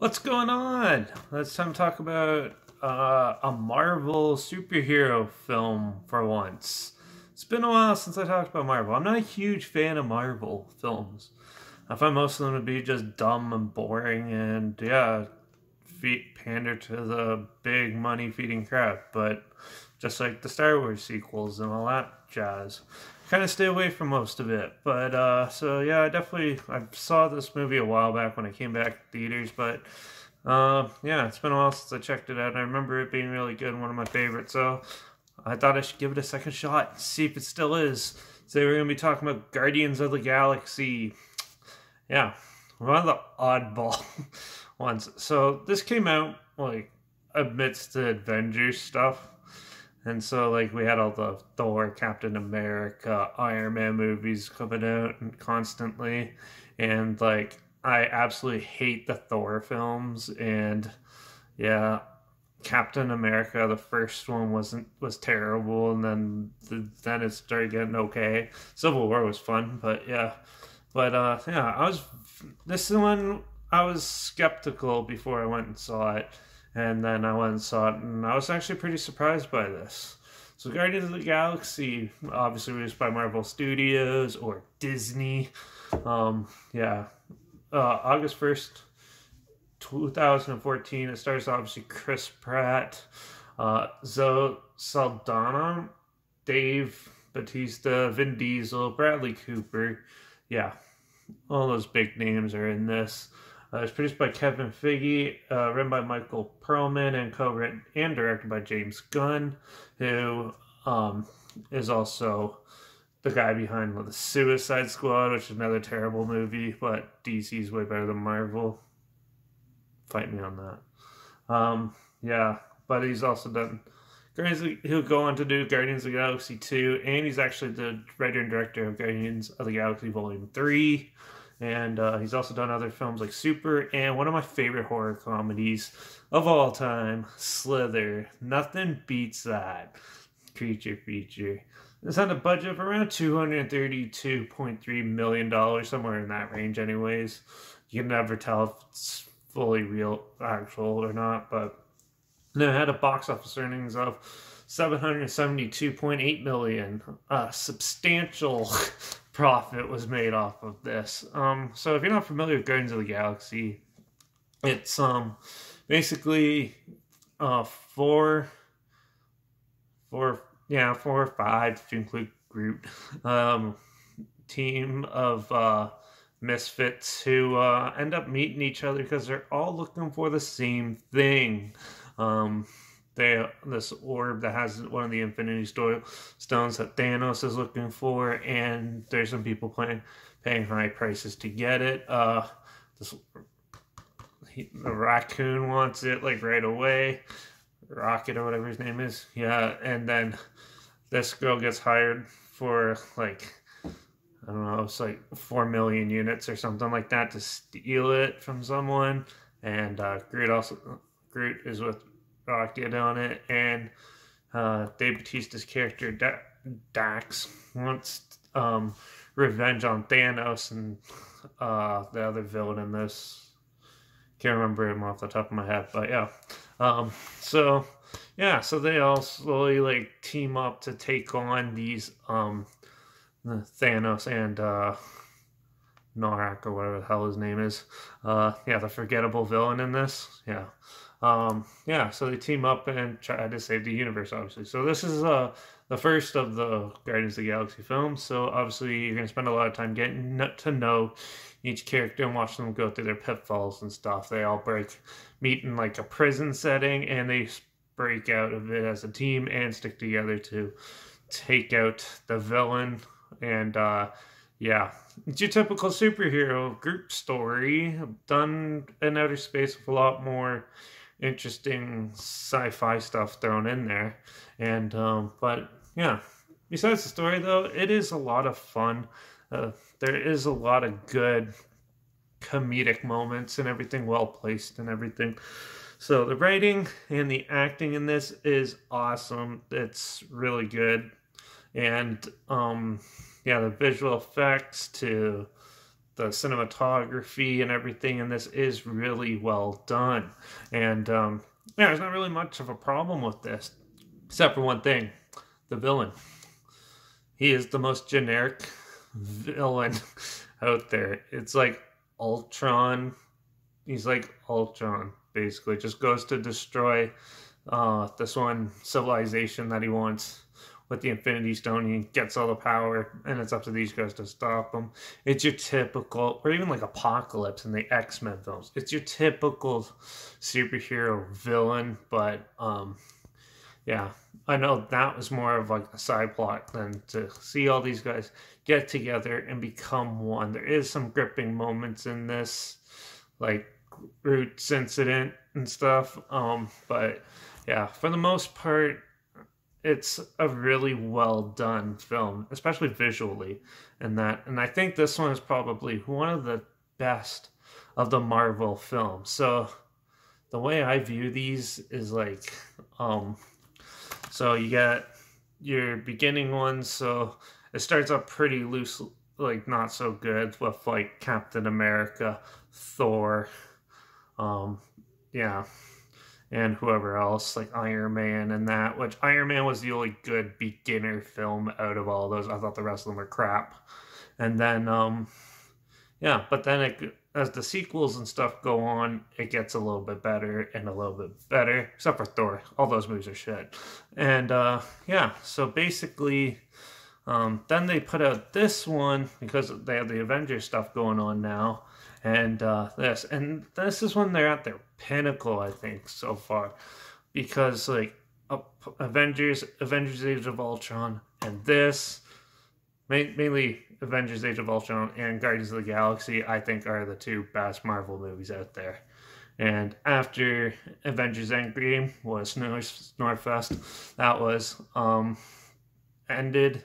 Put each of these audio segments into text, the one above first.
What's going on? Let's time talk about uh, a Marvel superhero film for once. It's been a while since I talked about Marvel. I'm not a huge fan of Marvel films. I find most of them to be just dumb and boring and, yeah, feed, pander to the big money feeding crowd. But just like the Star Wars sequels and all that jazz kind of stay away from most of it. But uh, so yeah, I definitely I saw this movie a while back when I came back to theaters, but uh, yeah, it's been a while since I checked it out. And I remember it being really good, one of my favorites. So I thought I should give it a second shot, see if it still is. Today we're gonna be talking about Guardians of the Galaxy. Yeah, one of the oddball ones. So this came out like amidst the Avengers stuff and so, like, we had all the Thor, Captain America, Iron Man movies coming out constantly. And, like, I absolutely hate the Thor films. And, yeah, Captain America, the first one wasn't was terrible, and then the, then it started getting okay. Civil War was fun, but yeah, but uh, yeah, I was this one I was skeptical before I went and saw it, and then I went and saw it, and I was actually pretty surprised by this. So, Guardians of the Galaxy, obviously released by Marvel Studios or Disney. Um, yeah, uh, August 1st, 2014. It stars obviously Chris Pratt, uh, Zoe Saldana, Dave Batista, Vin Diesel, Bradley Cooper. Yeah, all those big names are in this. Uh, it's produced by Kevin Feige, uh, written by Michael Perlman, and co-written and directed by James Gunn, who um, is also the guy behind the Suicide Squad, which is another terrible movie, but DC's way better than Marvel. Fight me on that. Um, yeah, but he's also done. He'll go on to do Guardians of the Galaxy 2, and he's actually the writer and director of Guardians of the Galaxy Volume 3 and uh, he's also done other films like Super and one of my favorite horror comedies of all time, Slither. Nothing beats that creature feature. It's on a budget of around $232.3 million, somewhere in that range, anyways. You can never tell if it's fully real, actual, or not, but it had a box office earnings of 772.8 million, a substantial profit was made off of this. Um, so if you're not familiar with Guardians of the Galaxy, it's um basically uh four four yeah four or five to include Groot um team of uh misfits who uh, end up meeting each other because they're all looking for the same thing. Um, they this orb that has one of the Infinity Stones that Thanos is looking for, and there's some people paying high prices to get it. Uh, this he, the raccoon wants it like right away, Rocket or whatever his name is. Yeah, and then this girl gets hired for like I don't know, it's like four million units or something like that to steal it from someone. And uh, Groot also Groot is with Rocket on it, and uh, Dave Batista's character da- Drax wants um, revenge on Thanos and uh, the other villain in this. Can't remember him off the top of my head, but yeah. Um, so yeah, so they all slowly like team up to take on these um, Thanos and uh, Norak or whatever the hell his name is. Uh, yeah, the forgettable villain in this. Yeah. Um, yeah, so they team up and try to save the universe, obviously. So this is uh, the first of the Guardians of the Galaxy films. So obviously you're going to spend a lot of time getting to know each character and watch them go through their pitfalls and stuff. They all break, meet in like a prison setting, and they break out of it as a team and stick together to take out the villain. And uh, yeah, it's your typical superhero group story done in outer space with a lot more interesting sci-fi stuff thrown in there. And um, but yeah, besides the story though, it is a lot of fun. Uh, there is a lot of good comedic moments and everything well placed and everything. So the writing and the acting in this is awesome. It's really good. And um yeah, the visual effects to the cinematography and everything, and this is really well done. And um, yeah, there's not really much of a problem with this, except for one thing: the villain. He is the most generic villain out there. It's like Ultron. He's like Ultron, basically. Just goes to destroy uh, this one civilization that he wants with the Infinity Stone. He gets all the power, and it's up to these guys to stop him. It's your typical, or even like Apocalypse in the X Men films. It's your typical superhero villain, but um, yeah, I know that was more of like a side plot than to see all these guys get together and become one. There is some gripping moments in this, like Groot's incident and stuff. Um, but yeah, for the most part, it's a really well done film, especially visually. And that, and I think this one is probably one of the best of the Marvel films. So the way I view these is like, um, so you get your beginning ones. So it starts up pretty loose, like not so good with like Captain America, Thor, um, yeah, and whoever else, like Iron Man and that. Which Iron Man was the only good beginner film out of all those. I thought the rest of them were crap. And then, um, yeah, but then it as the sequels and stuff go on, it gets a little bit better and a little bit better, except for Thor. All those movies are shit. And uh, yeah, so basically, um, then they put out this one because they have the Avengers stuff going on now, and uh, this, and this is when they're at their pinnacle, I think, so far, because like Avengers, Avengers: Age of Ultron, and this mainly Avengers: Age of Ultron and Guardians of the Galaxy, I think, are the two best Marvel movies out there. And after Avengers Endgame was Snorfest, that was um, ended.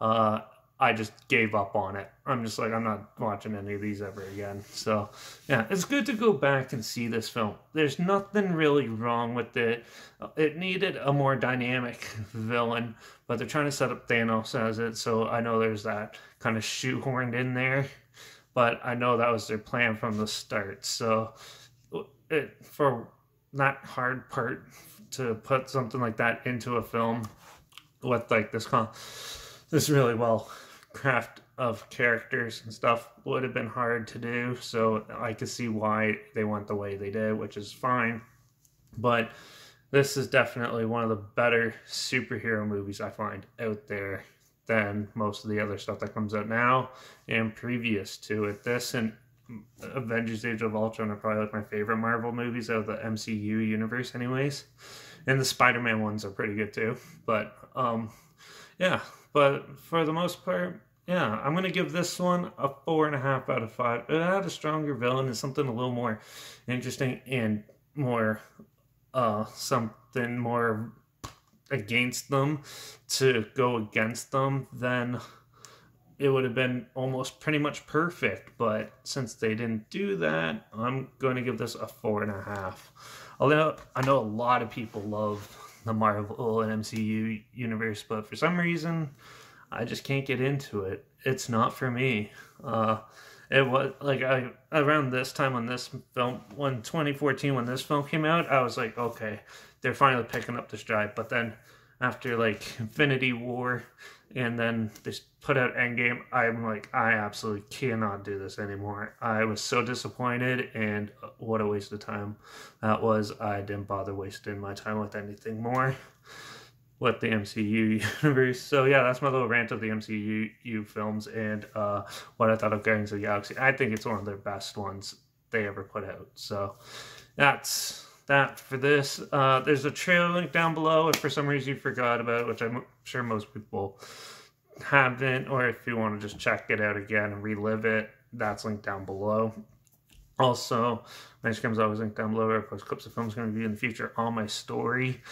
Uh, I just gave up on it. I'm just like, I'm not watching any of these ever again. So, yeah, it's good to go back and see this film. There's nothing really wrong with it. It needed a more dynamic villain, but they're trying to set up Thanos as it. So I know there's that kind of shoehorned in there, but I know that was their plan from the start. So, it, for that hard part to put something like that into a film with like this, con this really well craft of characters and stuff would have been hard to do. So I could see why they went the way they did, which is fine. But this is definitely one of the better superhero movies I find out there than most of the other stuff that comes out now and previous to it. This and Avengers Age of Ultron are probably like my favorite Marvel movies of the MCU universe, anyways. And the Spider Man ones are pretty good too. But um, yeah, but for the most part, yeah, I'm gonna give this one a four and a half out of five. It had a stronger villain and something a little more interesting and more uh something more against them to go against them, then it would have been almost pretty much perfect. But since they didn't do that, I'm going to give this a four and a half. Although I know a lot of people love the Marvel and MCU universe, but for some reason, I just can't get into it. It's not for me. Uh, it was like I around this time when this film, when 2014, when this film came out, I was like, okay, they're finally picking up the stride. But then after like Infinity War, and then they put out Endgame, I'm like, I absolutely cannot do this anymore. I was so disappointed, and what a waste of time that was. I didn't bother wasting my time with anything more with the MCU universe. So yeah, that's my little rant of the MCU films and uh, what I thought of Guardians of the Galaxy. I think it's one of their best ones they ever put out. So that's that for this. Uh, there's a trailer link down below if for some reason you forgot about it, which I'm sure most people haven't, or if you want to just check it out again and relive it, that's linked down below. Also, my Instagram's always linked down below I post clips of films going to be in the future on my story.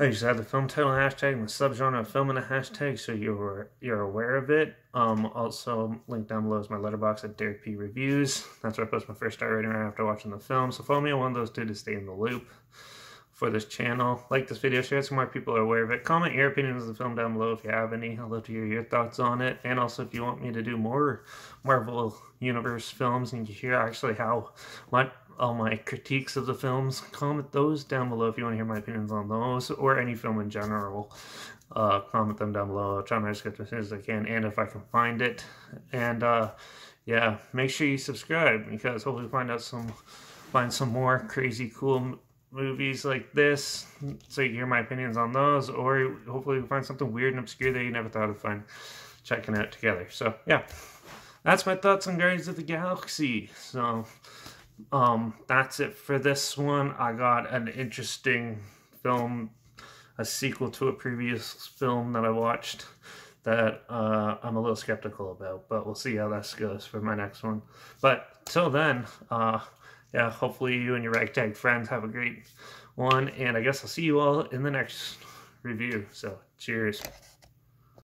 I just add the film title hashtag and the subgenre of film in a hashtag so you're you're aware of it. Um, also, link down below is my letterbox at Derek P Reviews. That's where I post my first star rating right after watching the film. So follow me on one of those two to stay in the loop. for this channel. Like this video, share it so more people are aware of it. Comment your opinions of the film down below if you have any. I'd love to hear your thoughts on it. And also if you want me to do more Marvel Universe films and you hear actually how my all my critiques of the films, comment those down below if you want to hear my opinions on those or any film in general. Uh, comment them down below. I'll try my best as soon as I can and if I can find it. And uh, yeah, make sure you subscribe because hopefully find out some find some more crazy cool movies like this so you hear my opinions on those or hopefully we find something weird and obscure that you never thought of find checking out together so yeah that's my thoughts on guardians of the galaxy so um that's it for this one i got an interesting film a sequel to a previous film that i watched that uh, I'm a little skeptical about, but we'll see how this goes for my next one. But till then, uh, yeah, hopefully you and your ragtag friends have a great one, and I guess I'll see you all in the next review. So, cheers.